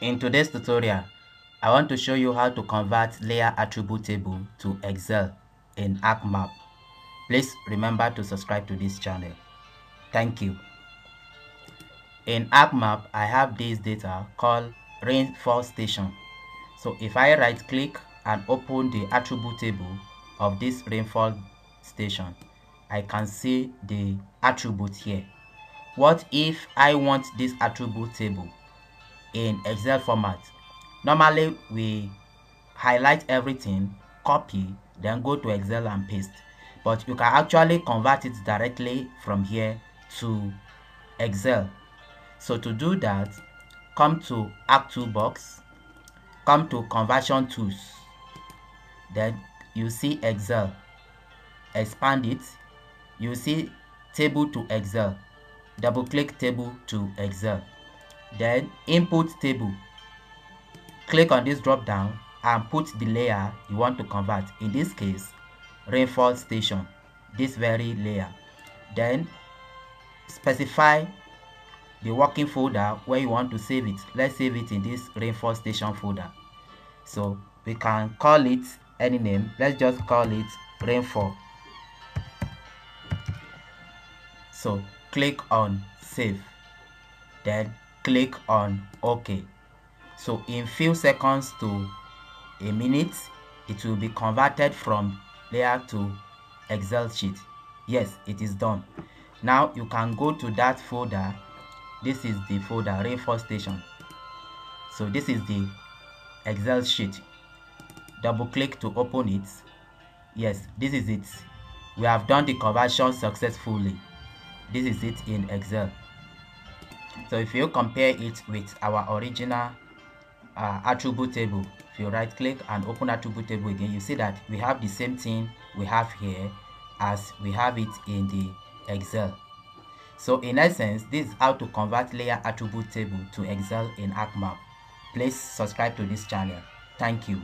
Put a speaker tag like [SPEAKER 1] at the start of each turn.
[SPEAKER 1] In today's tutorial, I want to show you how to convert layer attribute table to Excel in ArcMap. Please remember to subscribe to this channel. Thank you. In ArcMap, I have this data called rainfall station. So if I right click and open the attribute table of this rainfall station, I can see the attribute here. What if I want this attribute table in Excel format. Normally, we highlight everything, copy, then go to Excel and paste. But you can actually convert it directly from here to Excel. So to do that, come to Arc Toolbox, come to Conversion Tools. Then you see Excel. Expand it. You see Table to Excel. Double click Table to Excel then input table. Click on this drop down and put the layer you want to convert in this case rainfall station this very layer. Then specify the working folder where you want to save it. Let's save it in this rainfall station folder. So we can call it any name. Let's just call it rainfall. So click on save. Then click on OK. So in few seconds to a minute, it will be converted from layer to Excel sheet. Yes, it is done. Now you can go to that folder. This is the folder rainfall station. So this is the Excel sheet. Double click to open it. Yes, this is it. We have done the conversion successfully. This is it in Excel so if you compare it with our original uh, attribute table if you right click and open attribute table again you see that we have the same thing we have here as we have it in the excel. So in essence this is how to convert layer attribute table to excel in arcmap please subscribe to this channel. Thank you